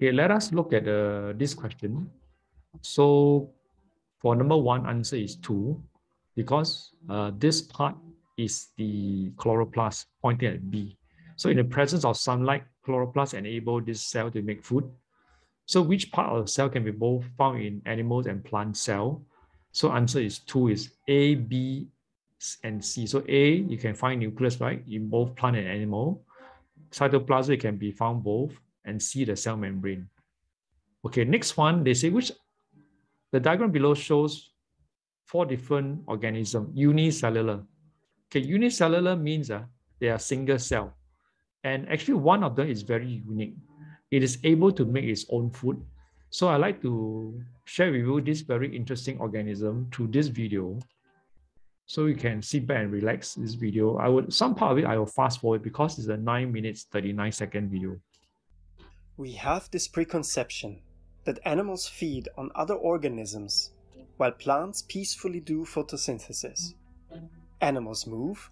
Okay, let us look at uh, this question. So for number one, answer is two, because uh, this part is the chloroplast pointing at B. So in the presence of sunlight, chloroplast enable this cell to make food. So which part of the cell can be both found in animals and plant cell? So answer is two is A, B, and C. So A, you can find nucleus, right, in both plant and animal. Cytoplasm can be found both, and see the cell membrane. Okay, next one, they say which, the diagram below shows four different organisms, unicellular. Okay, unicellular means uh, they are single cell. And actually one of them is very unique. It is able to make its own food. So I like to share with you this very interesting organism through this video. So you can sit back and relax this video. I would, some part of it I will fast forward because it's a nine minutes, 39 second video. We have this preconception that animals feed on other organisms while plants peacefully do photosynthesis. Animals move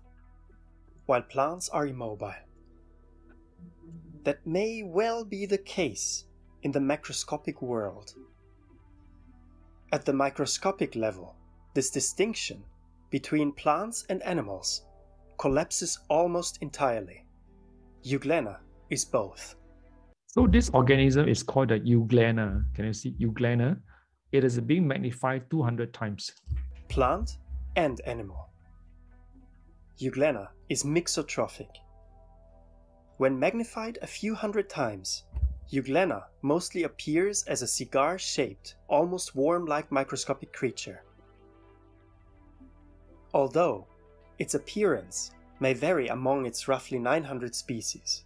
while plants are immobile. That may well be the case in the macroscopic world. At the microscopic level, this distinction between plants and animals collapses almost entirely. Euglena is both. So this organism is called the euglena. Can you see euglena? It is being magnified 200 times. Plant and animal. Euglena is mixotrophic. When magnified a few hundred times, Euglena mostly appears as a cigar-shaped, almost worm-like microscopic creature. Although its appearance may vary among its roughly 900 species.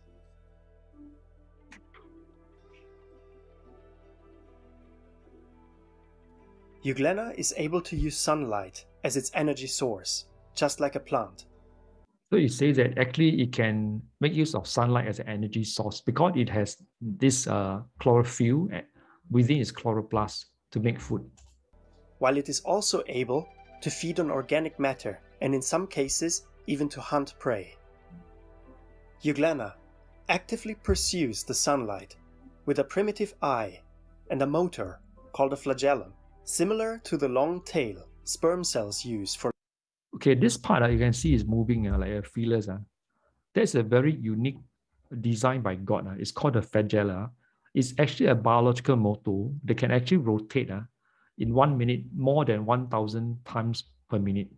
Euglena is able to use sunlight as its energy source, just like a plant. So it says that actually it can make use of sunlight as an energy source because it has this uh, chlorophyll within its chloroplast to make food. While it is also able to feed on organic matter and in some cases even to hunt prey. Euglena actively pursues the sunlight with a primitive eye and a motor called a flagellum similar to the long tail sperm cells use for. Okay, this part uh, you can see is moving uh, like a feelers. Uh. That's a very unique design by God. Uh. It's called a flagella. It's actually a biological motor that can actually rotate uh, in one minute more than 1,000 times per minute.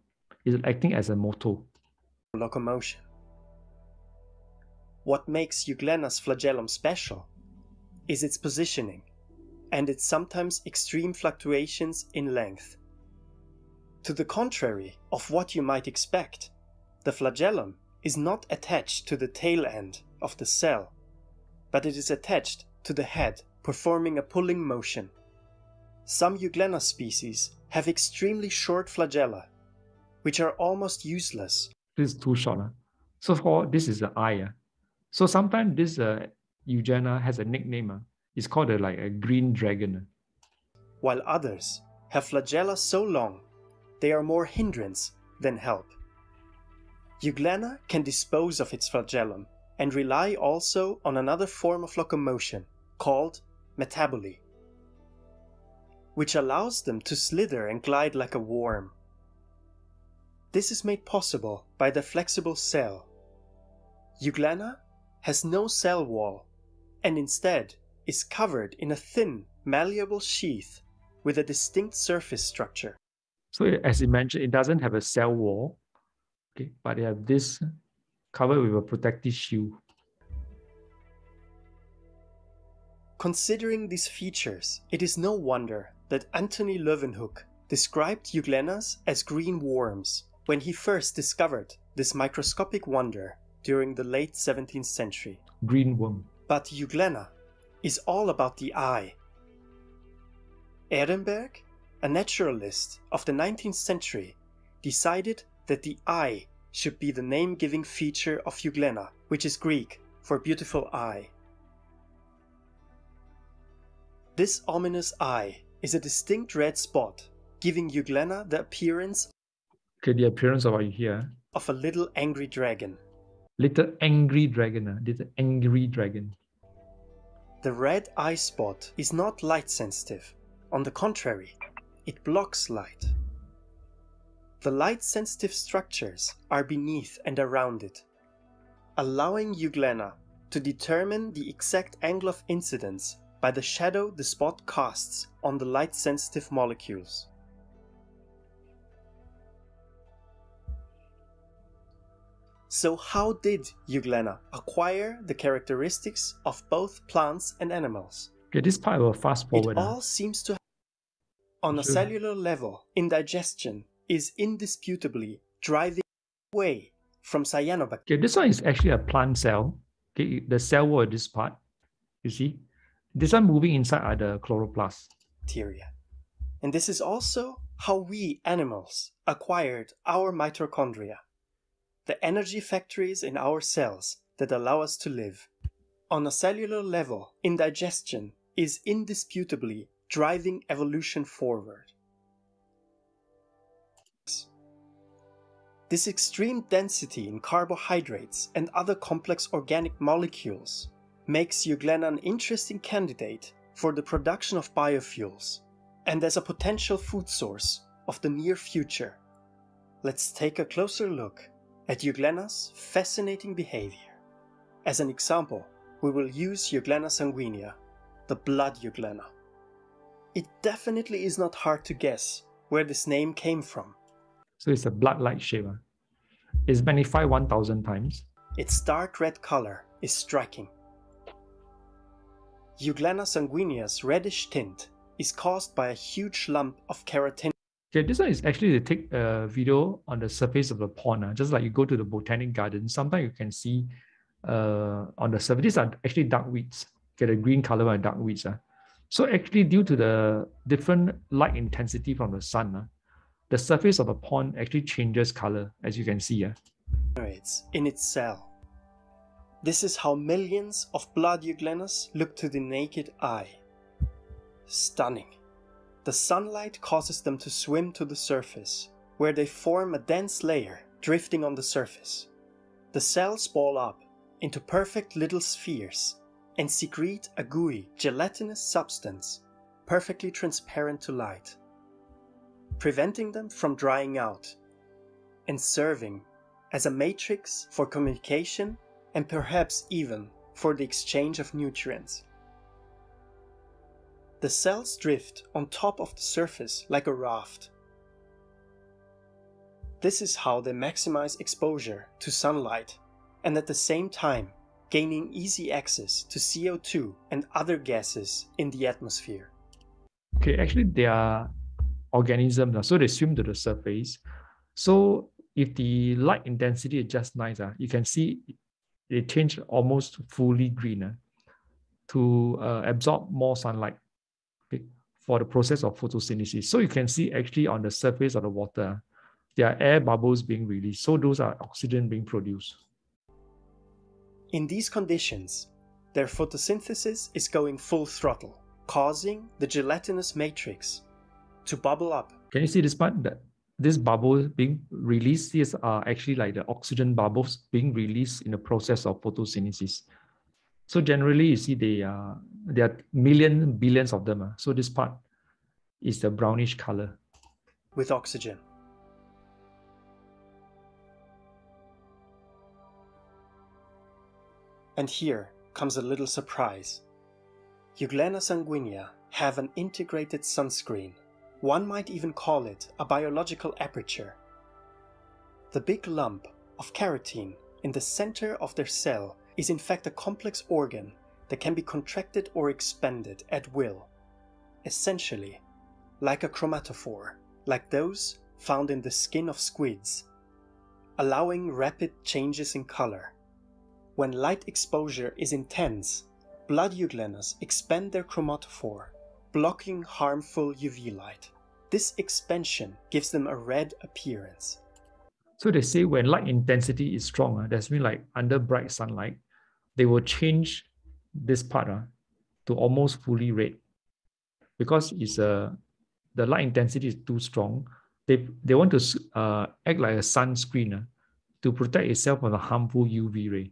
It's acting as a motor. Locomotion. What makes Euglena's flagellum special is its positioning and its sometimes extreme fluctuations in length. To the contrary of what you might expect, the flagellum is not attached to the tail end of the cell, but it is attached to the head, performing a pulling motion. Some Euglena species have extremely short flagella, which are almost useless. This is too short. Huh? So for this is the eye. Uh. So sometimes this uh, Euglena has a nickname. Uh. It's called a, like a green dragon. While others have flagella so long, they are more hindrance than help. Euglena can dispose of its flagellum and rely also on another form of locomotion called metaboly, which allows them to slither and glide like a worm. This is made possible by the flexible cell. Euglena has no cell wall and instead is covered in a thin, malleable sheath with a distinct surface structure. So as you mentioned, it doesn't have a cell wall, okay, but it have this covered with a protective shield. Considering these features, it is no wonder that Antony Leeuwenhoek described euglenas as green worms when he first discovered this microscopic wonder during the late 17th century. Green worm. But euglena is all about the eye. Ehrenberg, a naturalist of the 19th century, decided that the eye should be the name giving feature of Euglena, which is Greek for beautiful eye. This ominous eye is a distinct red spot, giving Euglena the appearance Okay, the appearance of you here. Of a little angry dragon. Little angry dragon, uh, little angry dragon. The red eye spot is not light sensitive. On the contrary, it blocks light. The light sensitive structures are beneath and around it, allowing Euglena to determine the exact angle of incidence by the shadow the spot casts on the light sensitive molecules. So, how did Euglena acquire the characteristics of both plants and animals? Okay, this part will fast forward. It all seems to on a cellular level, indigestion is indisputably driving away from cyanobacteria. Okay, this one is actually a plant cell. Okay, the cell wall this part, you see, this one moving inside are the chloroplast. Bacteria. And this is also how we animals acquired our mitochondria the energy factories in our cells that allow us to live. On a cellular level, indigestion is indisputably driving evolution forward. This extreme density in carbohydrates and other complex organic molecules makes Euglena an interesting candidate for the production of biofuels and as a potential food source of the near future. Let's take a closer look at Euglena's fascinating behavior. As an example, we will use Euglena sanguinea, the blood Euglena. It definitely is not hard to guess where this name came from. So it's a blood-like shape. It's magnified 1000 times. Its dark red color is striking. Euglena sanguinea's reddish tint is caused by a huge lump of carotene Okay, this one is actually they take a video on the surface of the pond. Uh, just like you go to the botanic garden, sometimes you can see uh, on the surface, these are actually duckweeds. Get a green color and duckweeds. Uh. So actually due to the different light intensity from the sun, uh, the surface of the pond actually changes color, as you can see. Uh. In its cell. This is how millions of blood euglenas look to the naked eye. Stunning. The sunlight causes them to swim to the surface, where they form a dense layer drifting on the surface. The cells ball up into perfect little spheres and secrete a gooey, gelatinous substance perfectly transparent to light, preventing them from drying out and serving as a matrix for communication and perhaps even for the exchange of nutrients. The cells drift on top of the surface like a raft. This is how they maximize exposure to sunlight and at the same time gaining easy access to CO2 and other gases in the atmosphere. Okay, actually they are organisms, so they swim to the surface. So if the light intensity is just nice, uh, you can see they change almost fully green uh, to uh, absorb more sunlight for the process of photosynthesis. So you can see actually on the surface of the water, there are air bubbles being released. So those are oxygen being produced. In these conditions, their photosynthesis is going full throttle, causing the gelatinous matrix to bubble up. Can you see this part? That this bubble being released, these are actually like the oxygen bubbles being released in the process of photosynthesis. So generally, you see they are there are million billions of them. Uh. So this part is the brownish color. With oxygen. And here comes a little surprise. Euglena sanguinea have an integrated sunscreen. One might even call it a biological aperture. The big lump of carotene in the center of their cell is in fact a complex organ that can be contracted or expanded at will, essentially like a chromatophore, like those found in the skin of squids, allowing rapid changes in color. When light exposure is intense, blood euglenas expand their chromatophore, blocking harmful UV light. This expansion gives them a red appearance. So they say when light intensity is strong, uh, that's mean like under bright sunlight, they will change this part uh, to almost fully red because it's a the light intensity is too strong. They they want to uh, act like a sunscreen uh, to protect itself from the harmful UV ray.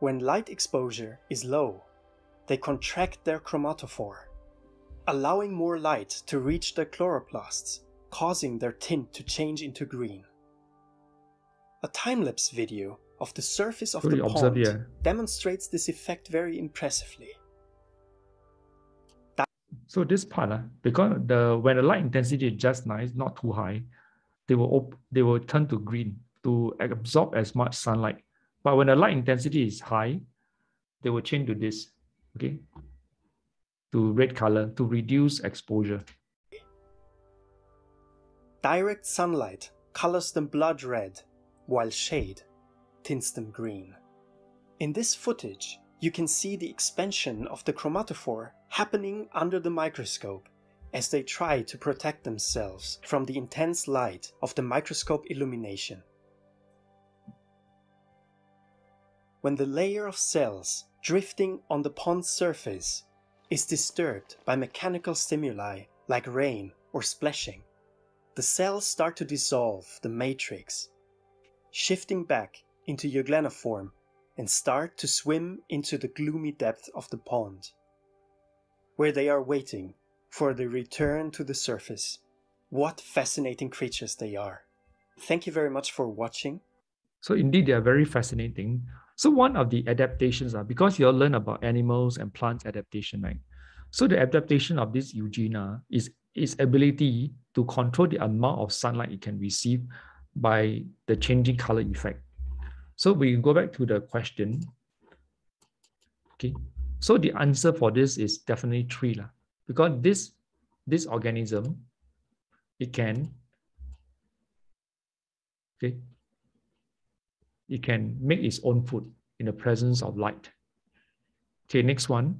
When light exposure is low, they contract their chromatophore, allowing more light to reach the chloroplasts, causing their tint to change into green. A time-lapse video of the surface of the observe pond here. demonstrates this effect very impressively. So this part, uh, because the when the light intensity is just nice, not too high, they will op- they will turn to green to absorb as much sunlight. But when the light intensity is high, they will change to this, okay, to red color to reduce exposure. Direct sunlight colors them blood red, while shade tints them green. In this footage, you can see the expansion of the chromatophore happening under the microscope as they try to protect themselves from the intense light of the microscope illumination. When the layer of cells drifting on the pond's surface is disturbed by mechanical stimuli like rain or splashing, the cells start to dissolve the matrix, shifting back into eugleniform and start to swim into the gloomy depth of the pond, where they are waiting for the return to the surface. What fascinating creatures they are. Thank you very much for watching. So indeed, they are very fascinating. So one of the adaptations are because you all learn about animals and plants adaptation, right? So the adaptation of this Euglena is its ability to control the amount of sunlight it can receive by the changing color effect. So we go back to the question. Okay, so the answer for this is definitely three lah, because this this organism it can okay it can make its own food in the presence of light. Okay, next one.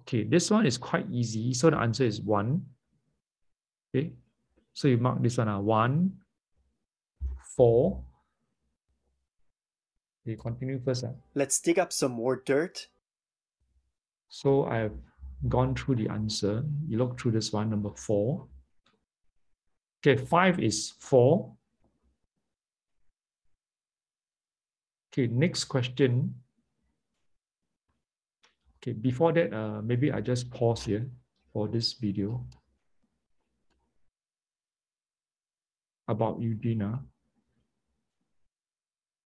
Okay, this one is quite easy. So the answer is one. Okay, so you mark this one uh, one, four. Okay, continue first. Uh. Let's dig up some more dirt. So I've gone through the answer. You look through this one, number four. Okay, five is four. Okay, next question. Okay, before that, uh, maybe I just pause here for this video about Euglena.